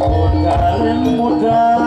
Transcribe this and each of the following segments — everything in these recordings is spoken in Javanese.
Mudah-mudahan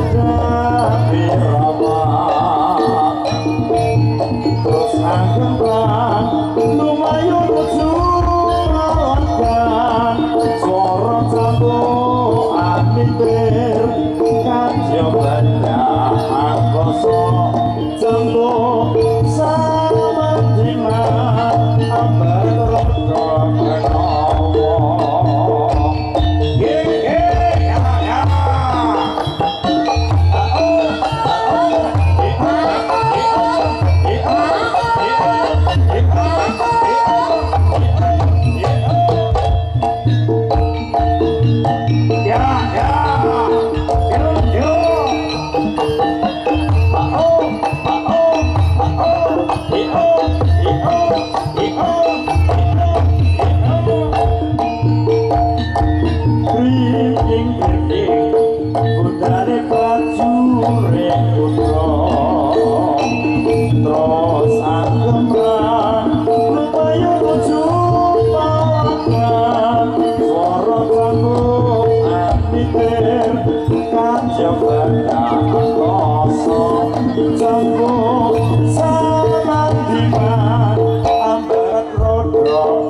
Jehovah. wrong.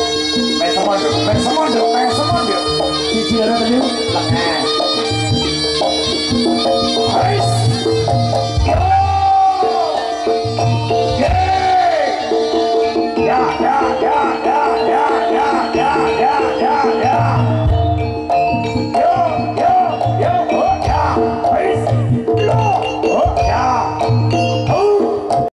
Thank you.